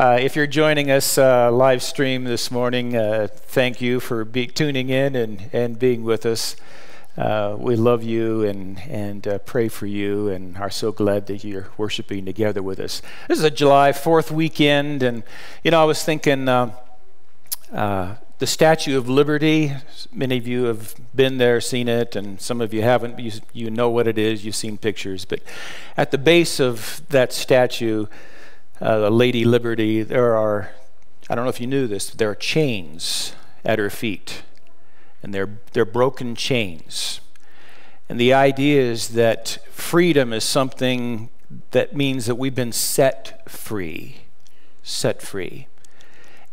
Uh, if you're joining us uh, live stream this morning, uh, thank you for be- tuning in and, and being with us. Uh, we love you and, and uh, pray for you and are so glad that you're worshiping together with us. This is a July 4th weekend, and you know, I was thinking uh, the Statue of Liberty. Many of you have been there, seen it, and some of you haven't. You, you know what it is, you've seen pictures. But at the base of that statue, uh, Lady Liberty, there are, I don't know if you knew this, there are chains at her feet. And they're, they're broken chains. And the idea is that freedom is something that means that we've been set free. Set free.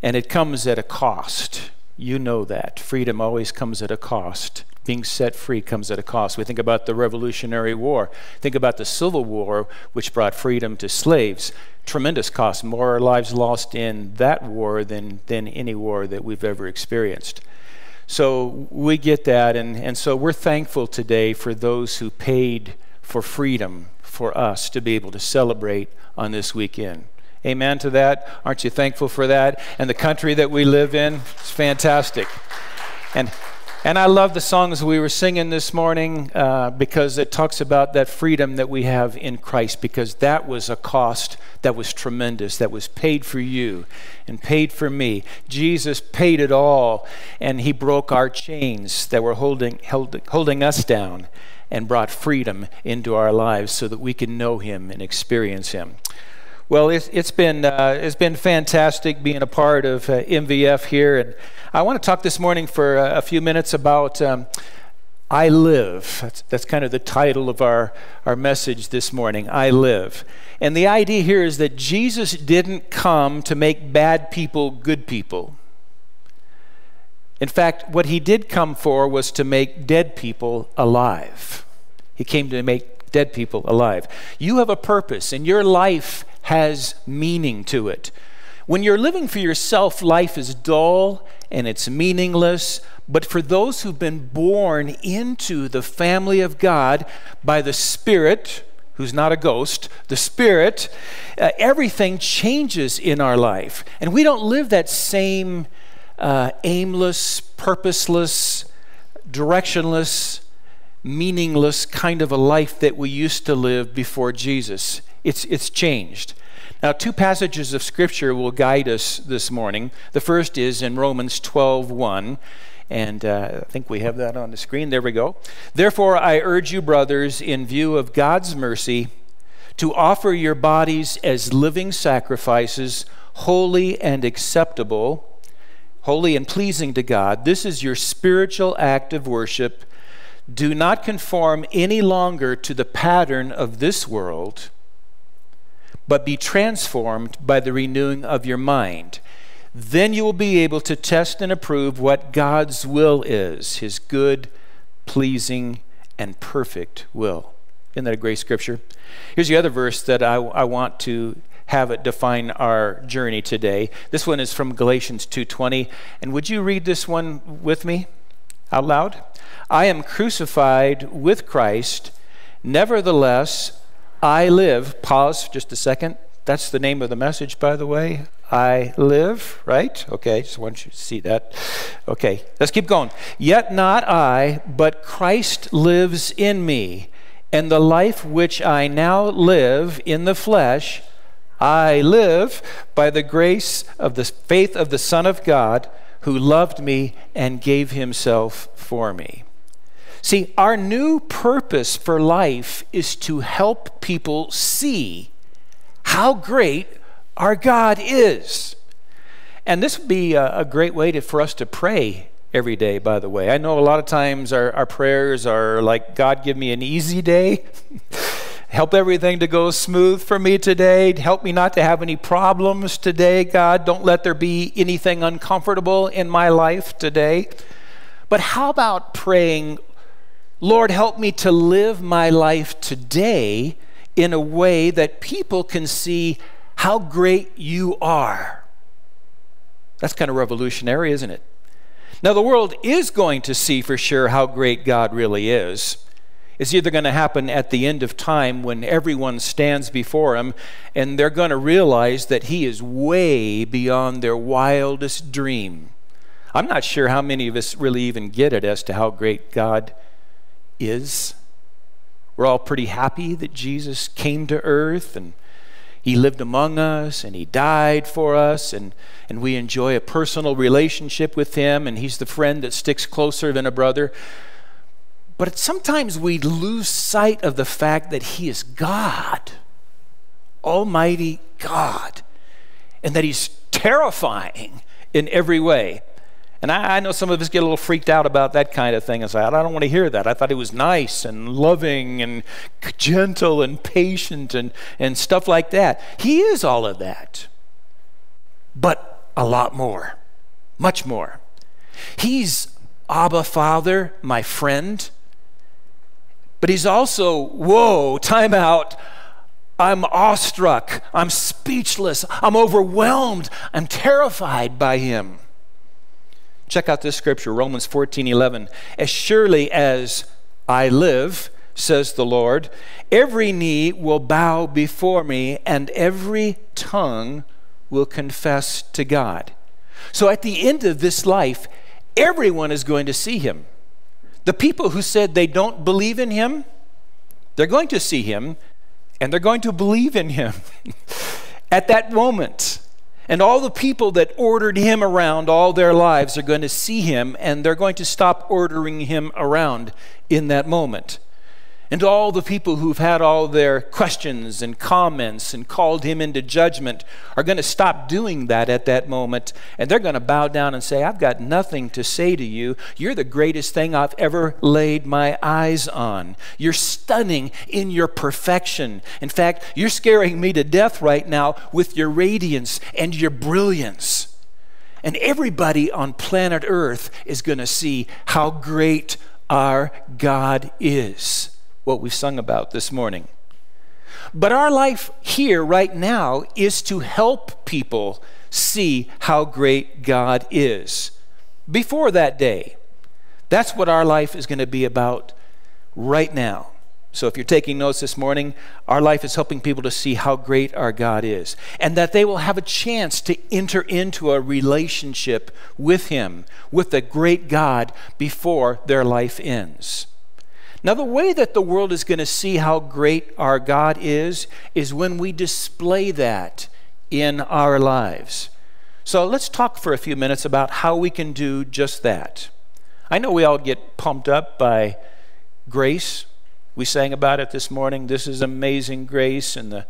And it comes at a cost. You know that. Freedom always comes at a cost. Being set free comes at a cost. We think about the Revolutionary War. Think about the Civil War, which brought freedom to slaves. Tremendous cost. More lives lost in that war than, than any war that we've ever experienced. So we get that, and, and so we're thankful today for those who paid for freedom for us to be able to celebrate on this weekend. Amen to that. Aren't you thankful for that? And the country that we live in, it's fantastic. And and I love the songs we were singing this morning uh, because it talks about that freedom that we have in Christ, because that was a cost that was tremendous, that was paid for you and paid for me. Jesus paid it all, and He broke our chains that were holding, held, holding us down and brought freedom into our lives so that we can know Him and experience Him. Well, it's, it's been uh, it's been fantastic being a part of uh, MVF here, and I want to talk this morning for a, a few minutes about um, "I Live." That's, that's kind of the title of our our message this morning. "I Live," and the idea here is that Jesus didn't come to make bad people good people. In fact, what he did come for was to make dead people alive. He came to make dead people alive. You have a purpose, and your life has meaning to it. When you're living for yourself, life is dull and it's meaningless. But for those who've been born into the family of God by the Spirit, who's not a ghost, the Spirit, uh, everything changes in our life. And we don't live that same uh, aimless, purposeless, directionless, meaningless kind of a life that we used to live before Jesus. It's, it's changed. Now, two passages of Scripture will guide us this morning. The first is in Romans 12 1. And uh, I think we have that on the screen. There we go. Therefore, I urge you, brothers, in view of God's mercy, to offer your bodies as living sacrifices, holy and acceptable, holy and pleasing to God. This is your spiritual act of worship. Do not conform any longer to the pattern of this world but be transformed by the renewing of your mind. Then you will be able to test and approve what God's will is, his good, pleasing, and perfect will. Isn't that a great scripture? Here's the other verse that I, I want to have it define our journey today. This one is from Galatians 2:20, and would you read this one with me out loud? I am crucified with Christ, nevertheless I live. Pause just a second. That's the name of the message, by the way. I live, right? Okay, just want you to see that. Okay, let's keep going. Yet not I, but Christ lives in me. And the life which I now live in the flesh, I live by the grace of the faith of the Son of God who loved me and gave himself for me. See, our new purpose for life is to help people see how great our God is. And this would be a, a great way to, for us to pray every day, by the way. I know a lot of times our, our prayers are like, God, give me an easy day. Help everything to go smooth for me today. Help me not to have any problems today, God. Don't let there be anything uncomfortable in my life today. But how about praying, Lord, help me to live my life today in a way that people can see how great you are. That's kind of revolutionary, isn't it? Now, the world is going to see for sure how great God really is. It's either going to happen at the end of time when everyone stands before him and they're going to realize that he is way beyond their wildest dream. I'm not sure how many of us really even get it as to how great God is. We're all pretty happy that Jesus came to earth and he lived among us and he died for us and, and we enjoy a personal relationship with him and he's the friend that sticks closer than a brother. But sometimes we lose sight of the fact that He is God, Almighty God, and that He's terrifying in every way. And I, I, know some of us get a little freaked out about that kind of thing and say, I don't want to hear that. I thought he was nice and loving and gentle and patient and, and stuff like that. He is all of that, but a lot more, much more. He's Abba Father, my friend. But he's also, whoa, time out. I'm awestruck. I'm speechless. I'm overwhelmed. I'm terrified by him. Check out this scripture, Romans 14 11. As surely as I live, says the Lord, every knee will bow before me, and every tongue will confess to God. So at the end of this life, everyone is going to see him. The people who said they don't believe in him, they're going to see him and they're going to believe in him at that moment. And all the people that ordered him around all their lives are going to see him and they're going to stop ordering him around in that moment and all the people who've had all their questions and comments and called him into judgment are going to stop doing that at that moment and they're going to bow down and say, I've got nothing to say to you. You're the greatest thing I've ever laid my eyes on. You're stunning in your perfection. In fact, you're scaring me to death right now with your radiance and your brilliance. And everybody on planet Earth is going to see how great our God is what we've sung about this morning. But our life here, right now, is to help people see how great God is before that day. That's what our life is going to be about right now. So, if you're taking notes this morning, our life is helping people to see how great our God is and that they will have a chance to enter into a relationship with Him, with the great God, before their life ends. Now, the way that the world is going to see how great our God is, is when we display that in our lives. So let's talk for a few minutes about how we can do just that. I know we all get pumped up by grace. We sang about it this morning. This is amazing grace and the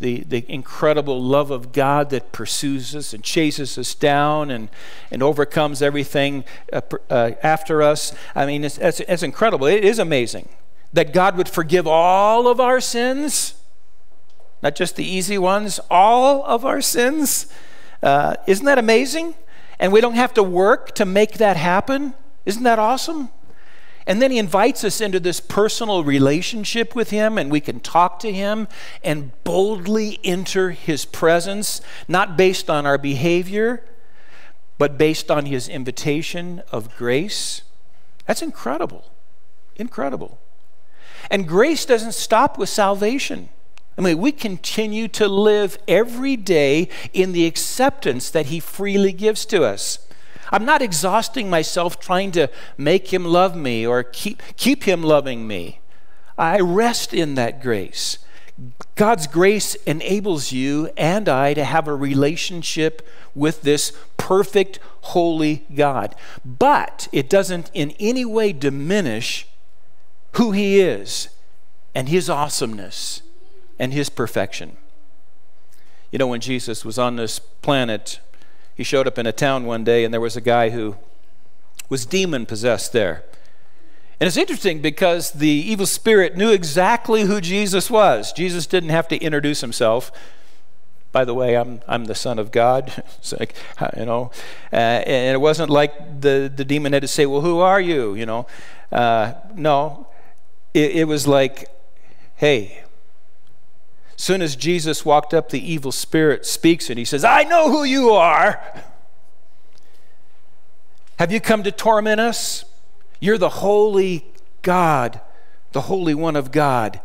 the, the incredible love of God that pursues us and chases us down and, and overcomes everything uh, uh, after us. I mean, it's, it's, it's incredible. It is amazing that God would forgive all of our sins, not just the easy ones, all of our sins. Uh, isn't that amazing? And we don't have to work to make that happen. Isn't that awesome? And then he invites us into this personal relationship with him, and we can talk to him and boldly enter his presence, not based on our behavior, but based on his invitation of grace. That's incredible. Incredible. And grace doesn't stop with salvation. I mean, we continue to live every day in the acceptance that he freely gives to us. I'm not exhausting myself trying to make him love me or keep, keep him loving me. I rest in that grace. God's grace enables you and I to have a relationship with this perfect, holy God. But it doesn't in any way diminish who He is and His awesomeness and His perfection. You know, when Jesus was on this planet, he showed up in a town one day and there was a guy who was demon possessed there. And it's interesting because the evil spirit knew exactly who Jesus was. Jesus didn't have to introduce himself. By the way, I'm, I'm the Son of God. like, you know, uh, and it wasn't like the, the demon had to say, Well, who are you? You know, uh, no, it, it was like, Hey, soon as Jesus walked up, the evil spirit speaks and he says, I know who you are. Have you come to torment us? You're the holy God the Holy One of God.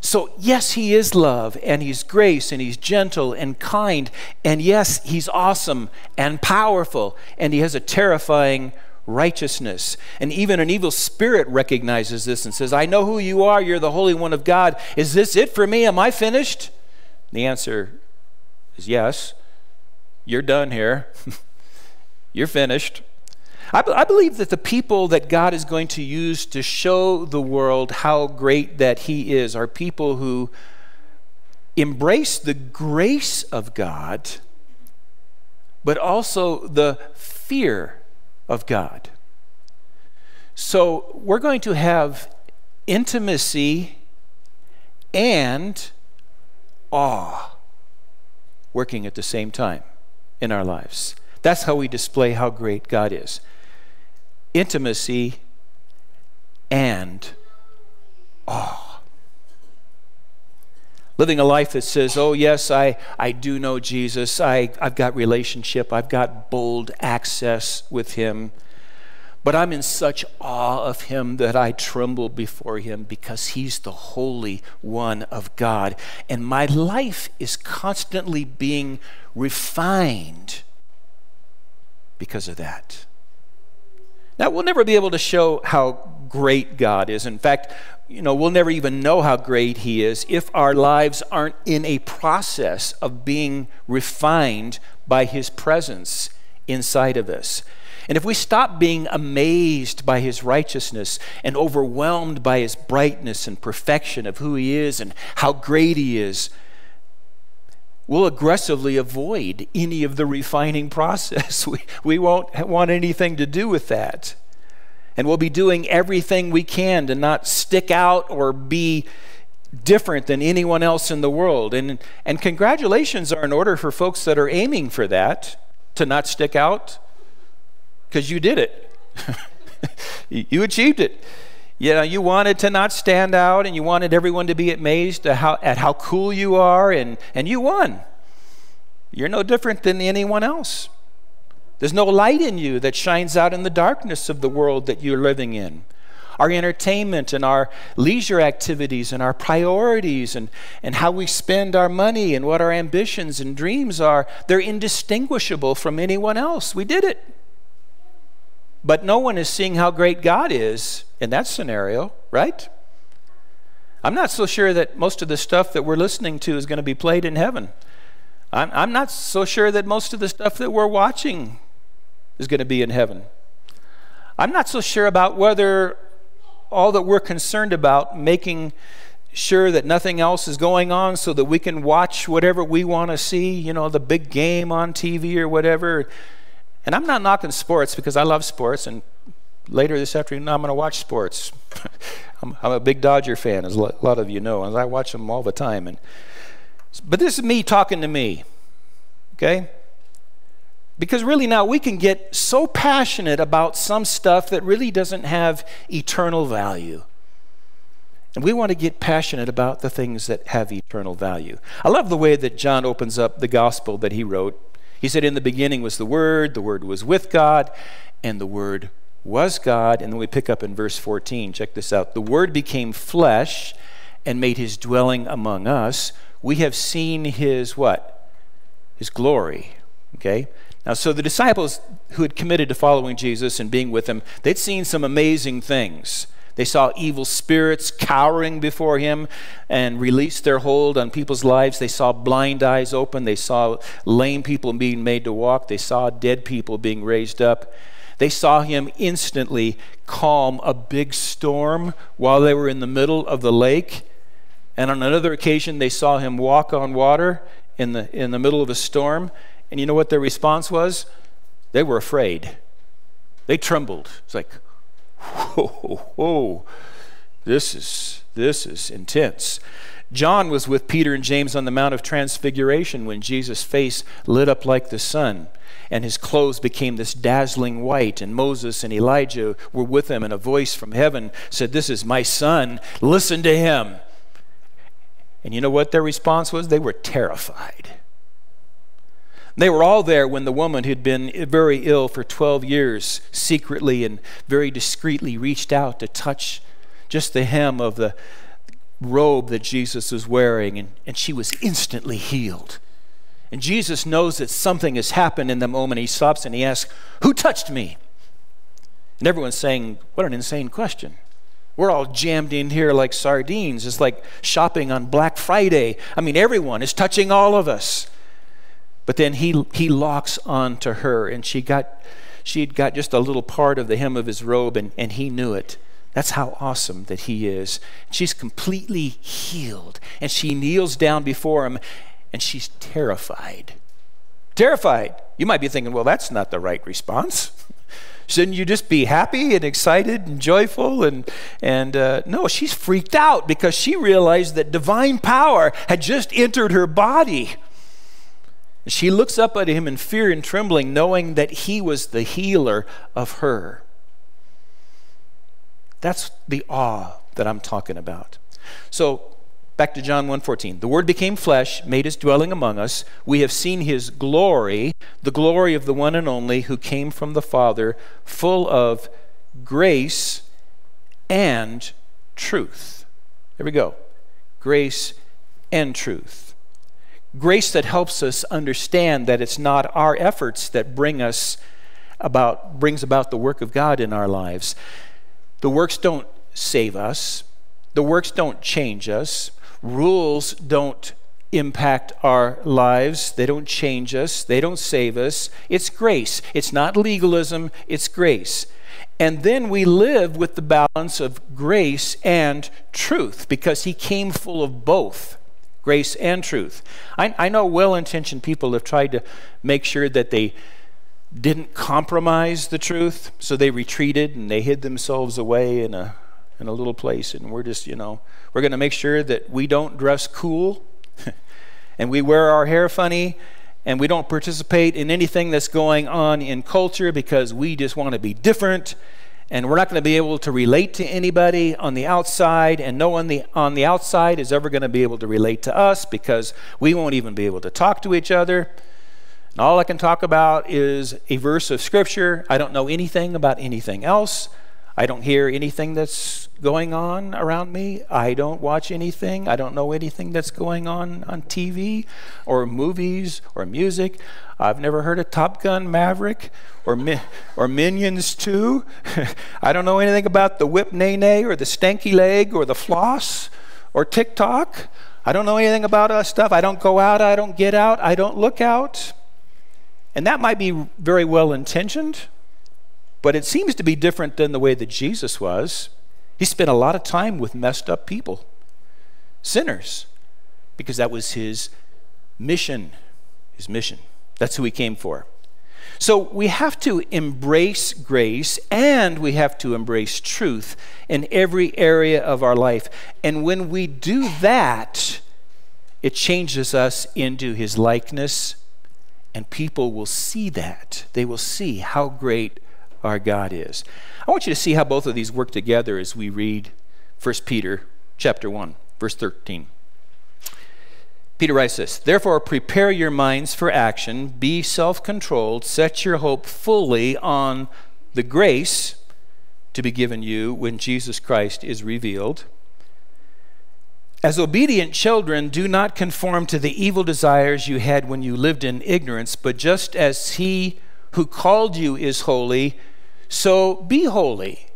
So, yes, He is love, and He's grace, and He's gentle and kind, and yes, He's awesome and powerful, and He has a terrifying righteousness. And even an evil spirit recognizes this and says, I know who you are. You're the Holy One of God. Is this it for me? Am I finished? The answer is yes. You're done here. You're finished. I, I believe that the people that God is going to use to show the world how great that He is are people who embrace the grace of God, but also the fear of God. So we're going to have intimacy and awe working at the same time in our lives. That's how we display how great God is intimacy and awe. Living a life that says, oh, yes, I, I do know Jesus. I, I've got relationship. I've got bold access with him. But I'm in such awe of him that I tremble before him because he's the Holy One of God. And my life is constantly being refined because of that. Now, we'll never be able to show how great God is. In fact, you know, we'll never even know how great He is if our lives aren't in a process of being refined by His presence inside of us. And if we stop being amazed by His righteousness and overwhelmed by His brightness and perfection of who He is and how great He is, we'll aggressively avoid any of the refining process. We, we won't want anything to do with that. And we'll be doing everything we can to not stick out or be different than anyone else in the world. And, and congratulations are in order for folks that are aiming for that to not stick out because you did it. you achieved it. You know, you wanted to not stand out and you wanted everyone to be amazed at how, at how cool you are, and, and you won. You're no different than anyone else. There's no light in you that shines out in the darkness of the world that you're living in. Our entertainment and our leisure activities and our priorities and, and how we spend our money and what our ambitions and dreams are, they're indistinguishable from anyone else. We did it. But no one is seeing how great God is in that scenario, right? I'm not so sure that most of the stuff that we're listening to is going to be played in heaven. I'm, I'm not so sure that most of the stuff that we're watching is going to be in heaven. I'm not so sure about whether all that we're concerned about making sure that nothing else is going on so that we can watch whatever we want to see, you know, the big game on TV or whatever. And I'm not knocking sports because I love sports and later this afternoon, I'm going to watch sports. I'm, I'm, a big Dodger fan, as a lot of you know, and I watch them all the time. And, but this is me talking to me, okay? Because really now we can get so passionate about some stuff that really doesn't have eternal value. And we want to get passionate about the things that have eternal value. I love the way that John opens up the gospel that he wrote. He said, In the beginning was the Word, the Word was with God, and the Word was God. And then we pick up in verse 14. Check this out. The Word became flesh and made his dwelling among us. We have seen his what? His glory. Okay? Now, so the disciples who had committed to following Jesus and being with him, they'd seen some amazing things. They saw evil spirits cowering before him and released their hold on people's lives. They saw blind eyes open. They saw lame people being made to walk. They saw dead people being raised up. They saw him instantly calm a big storm while they were in the middle of the lake. And on another occasion, they saw him walk on water in the, in the middle of a storm. And you know what their response was? They were afraid. They trembled. It's like, whoa, whoa, whoa. This is, this is intense. John was with Peter and James on the Mount of Transfiguration when Jesus' face lit up like the sun and his clothes became this dazzling white. And Moses and Elijah were with him, and a voice from heaven said, This is my son, listen to him. And you know what their response was? They were terrified. They were all there when the woman who'd been very ill for 12 years secretly and very discreetly reached out to touch just the hem of the robe that Jesus was wearing, and, and she was instantly healed. And Jesus knows that something has happened in the moment. He stops and he asks, Who touched me? And everyone's saying, What an insane question. We're all jammed in here like sardines. It's like shopping on Black Friday. I mean, everyone is touching all of us. But then he, he locks on to her, and she got she had got just a little part of the hem of his robe, and, and he knew it. That's how awesome that he is. She's completely healed, and she kneels down before him, and she's terrified. Terrified. You might be thinking, well, that's not the right response. Shouldn't you just be happy and excited and joyful? And, and uh, no, she's freaked out because she realized that divine power had just entered her body. She looks up at him in fear and trembling, knowing that he was the healer of her. That's the awe that I'm talking about. So, back to John 1:14. The word became flesh, made his dwelling among us. We have seen his glory, the glory of the one and only who came from the Father, full of grace and truth. There we go. Grace and truth grace that helps us understand that it's not our efforts that bring us about brings about the work of God in our lives. The works don't save us. The works don't change us. Rules don't impact our lives. They don't change us. They don't save us. It's grace. It's not legalism, it's grace. And then we live with the balance of grace and truth because he came full of both grace and truth. I, I know well intentioned people have tried to make sure that they didn't compromise the truth, so they retreated and they hid themselves away in a, in a little place. And we're just, you know, we're going to make sure that we don't dress cool and we wear our hair funny and we don't participate in anything that's going on in culture because we just want to be different and we're not going to be able to relate to anybody on the outside, and no one the, on the outside is ever going to be able to relate to us because we won't even be able to talk to each other. And all I can talk about is a verse of Scripture. I don't know anything about anything else. I don't hear anything that's going on around me. I don't watch anything. I don't know anything that's going on on TV or movies or music. I've never heard of Top Gun Maverick or, Mi- or Minions 2. I don't know anything about the whip Nae Nae or the stanky leg or the floss or TikTok. I don't know anything about us stuff. I don't go out. I don't get out. I don't look out. And that might be very well intentioned. But it seems to be different than the way that Jesus was. He spent a lot of time with messed up people, sinners, because that was his mission. His mission. That's who he came for. So we have to embrace grace and we have to embrace truth in every area of our life. And when we do that, it changes us into his likeness, and people will see that. They will see how great our God is. I want you to see how both of these work together as we read 1 Peter chapter 1, verse 13. Peter writes this Therefore, prepare your minds for action, be self controlled, set your hope fully on the grace to be given you when Jesus Christ is revealed. As obedient children, do not conform to the evil desires you had when you lived in ignorance, but just as He who called you is holy, so be holy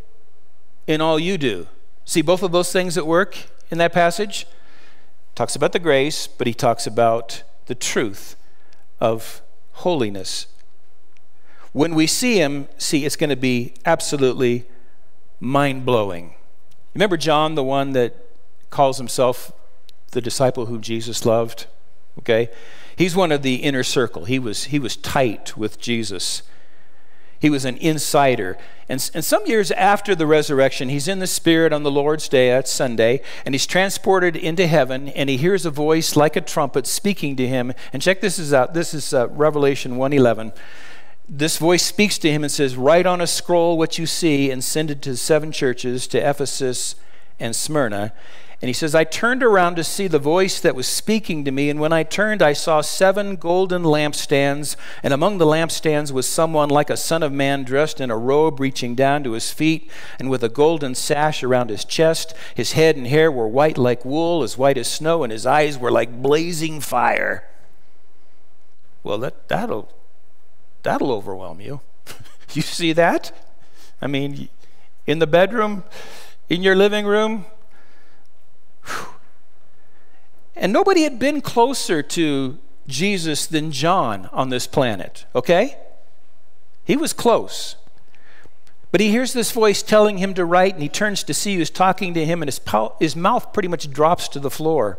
in all you do. See both of those things at work in that passage? Talks about the grace, but he talks about the truth of holiness. When we see him, see, it's going to be absolutely mind blowing. Remember John, the one that calls himself the disciple whom Jesus loved? Okay? He's one of the inner circle. He was, he was tight with Jesus. He was an insider. And, and some years after the resurrection, he's in the Spirit on the Lord's Day, that's Sunday, and he's transported into heaven, and he hears a voice like a trumpet speaking to him. And check this is out. This is uh, Revelation 1:11. This voice speaks to him and says, "Write on a scroll what you see, and send it to seven churches, to Ephesus and Smyrna." And he says, I turned around to see the voice that was speaking to me, and when I turned, I saw seven golden lampstands, and among the lampstands was someone like a son of man dressed in a robe reaching down to his feet, and with a golden sash around his chest. His head and hair were white like wool, as white as snow, and his eyes were like blazing fire. Well, that, that'll, that'll overwhelm you. you see that? I mean, in the bedroom, in your living room, and nobody had been closer to Jesus than John on this planet, okay? He was close. But he hears this voice telling him to write, and he turns to see who's talking to him, and his, his mouth pretty much drops to the floor.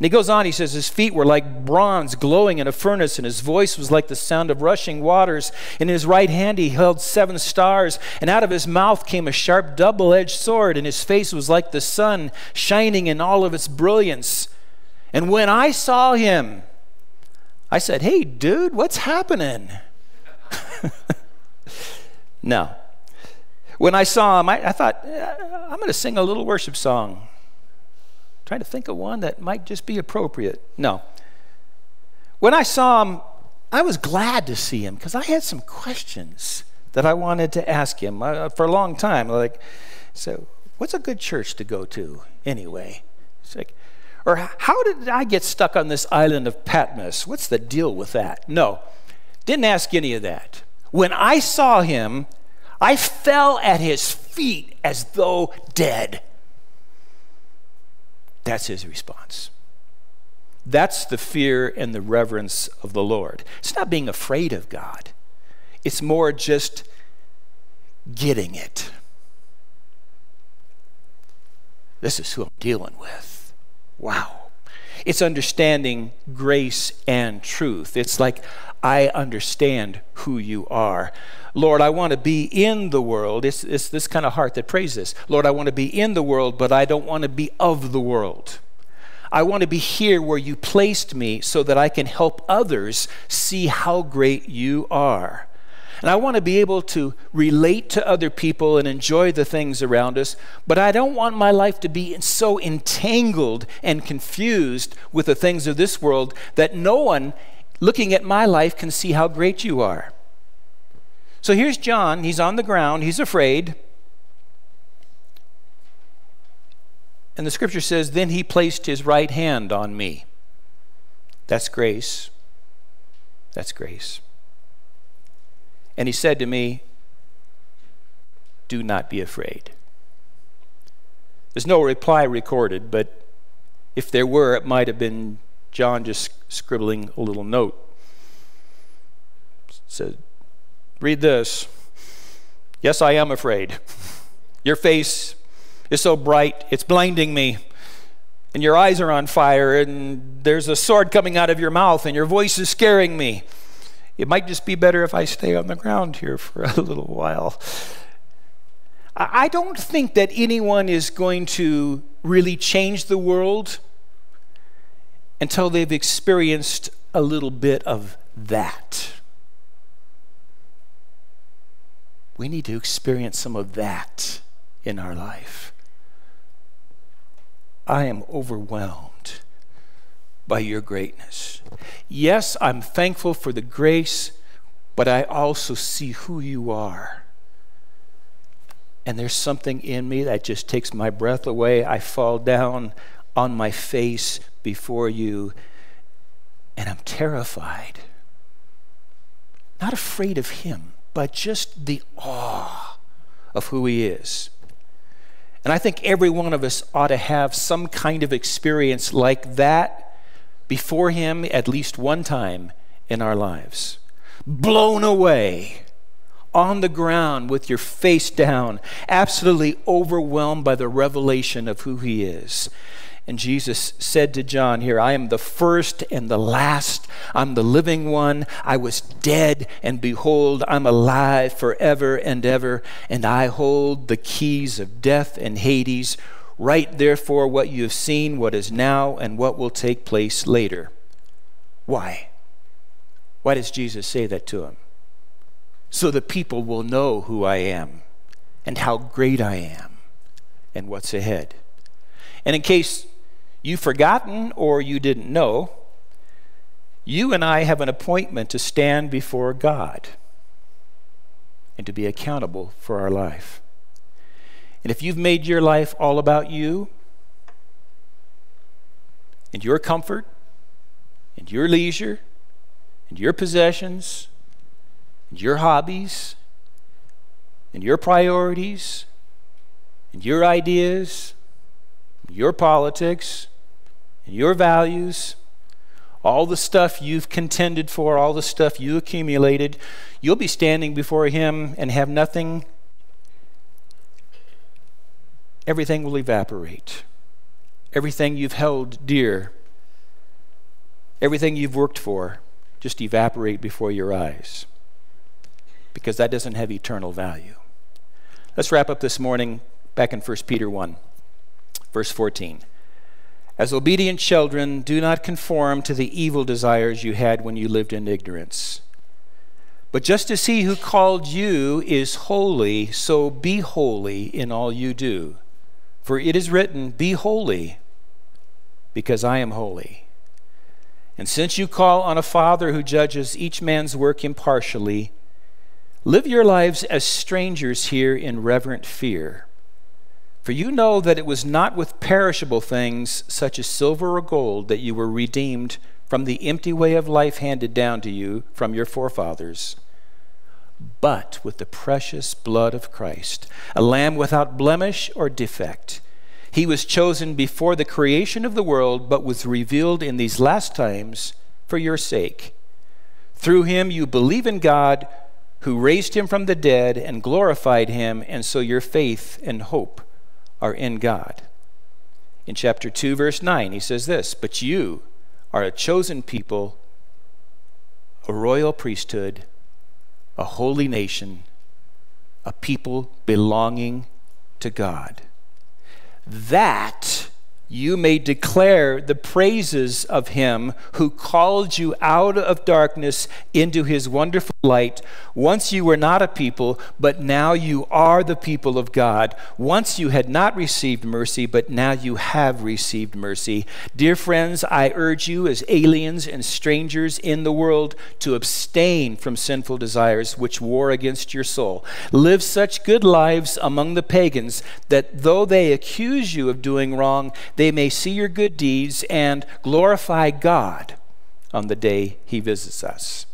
And he goes on, he says, His feet were like bronze glowing in a furnace, and his voice was like the sound of rushing waters. In his right hand he held seven stars, and out of his mouth came a sharp double edged sword, and his face was like the sun, shining in all of its brilliance. And when I saw him, I said, Hey, dude, what's happening? no. When I saw him, I, I thought, I'm going to sing a little worship song trying to think of one that might just be appropriate. No. When I saw him, I was glad to see him because I had some questions that I wanted to ask him uh, for a long time. Like, so what's a good church to go to anyway? It's like, or how did I get stuck on this island of Patmos? What's the deal with that? No, didn't ask any of that. When I saw him, I fell at his feet as though dead. That's his response. That's the fear and the reverence of the Lord. It's not being afraid of God, it's more just getting it. This is who I'm dealing with. Wow. It's understanding grace and truth. It's like, I understand who you are. Lord, I want to be in the world. It's, it's this kind of heart that prays this. Lord, I want to be in the world, but I don't want to be of the world. I want to be here where you placed me so that I can help others see how great you are. And I want to be able to relate to other people and enjoy the things around us, but I don't want my life to be so entangled and confused with the things of this world that no one looking at my life can see how great you are. So here's John. He's on the ground, he's afraid. And the scripture says, Then he placed his right hand on me. That's grace. That's grace. And he said to me, Do not be afraid. There's no reply recorded, but if there were, it might have been John just scribbling a little note. Said, Read this. Yes, I am afraid. Your face is so bright, it's blinding me. And your eyes are on fire, and there's a sword coming out of your mouth, and your voice is scaring me. It might just be better if I stay on the ground here for a little while. I don't think that anyone is going to really change the world until they've experienced a little bit of that. We need to experience some of that in our life. I am overwhelmed by your greatness. Yes, I'm thankful for the grace, but I also see who you are. And there's something in me that just takes my breath away. I fall down on my face before you, and I'm terrified. Not afraid of him, but just the awe of who He is. And I think every one of us ought to have some kind of experience like that before Him at least one time in our lives. Blown away on the ground with your face down, absolutely overwhelmed by the revelation of who He is. And Jesus said to John here, I am the first and the last. I'm the living one. I was dead, and behold, I'm alive forever and ever, and I hold the keys of death and Hades. Write therefore what you have seen, what is now, and what will take place later. Why? Why does Jesus say that to him? So the people will know who I am and how great I am and what's ahead. And in case you've forgotten or you didn't know, you and I have an appointment to stand before God and to be accountable for our life. And if you've made your life all about you and your comfort and your leisure and your possessions and your hobbies and your priorities and your ideas, your politics your values, all the stuff you've contended for, all the stuff you accumulated, you'll be standing before Him and have nothing. Everything will evaporate. Everything you've held dear, everything you've worked for, just evaporate before your eyes because that doesn't have eternal value. Let's wrap up this morning back in 1 Peter 1, verse 14. As obedient children, do not conform to the evil desires you had when you lived in ignorance. But just as he who called you is holy, so be holy in all you do. For it is written, Be holy, because I am holy. And since you call on a Father who judges each man's work impartially, live your lives as strangers here in reverent fear. For you know that it was not with perishable things such as silver or gold that you were redeemed from the empty way of life handed down to you from your forefathers, but with the precious blood of Christ, a lamb without blemish or defect. He was chosen before the creation of the world, but was revealed in these last times for your sake. Through him you believe in God, who raised him from the dead and glorified him, and so your faith and hope are in God. In chapter 2, verse 9, he says this But you are a chosen people, a royal priesthood, a holy nation, a people belonging to God. That you may declare the praises of him who called you out of darkness into his wonderful light. Once you were not a people, but now you are the people of God. Once you had not received mercy, but now you have received mercy. Dear friends, I urge you as aliens and strangers in the world to abstain from sinful desires which war against your soul. Live such good lives among the pagans that though they accuse you of doing wrong, they may see your good deeds and glorify God on the day he visits us.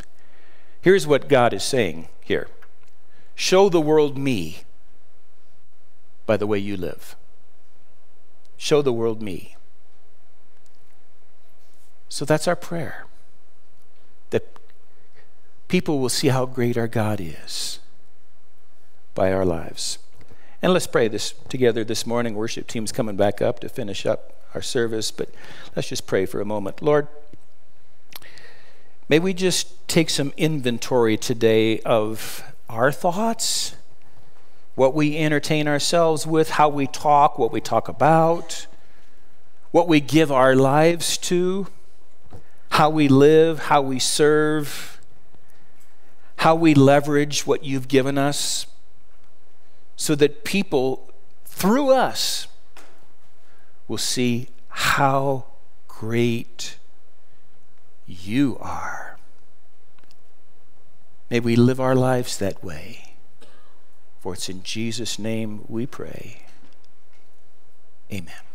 Here's what God is saying here Show the world me by the way you live. Show the world me. So that's our prayer. That people will see how great our God is by our lives. And let's pray this together this morning. Worship team's coming back up to finish up our service, but let's just pray for a moment. Lord, may we just take some inventory today of our thoughts, what we entertain ourselves with, how we talk, what we talk about, what we give our lives to, how we live, how we serve, how we leverage what you've given us so that people through us will see how great you are. May we live our lives that way. For it's in Jesus' name we pray. Amen.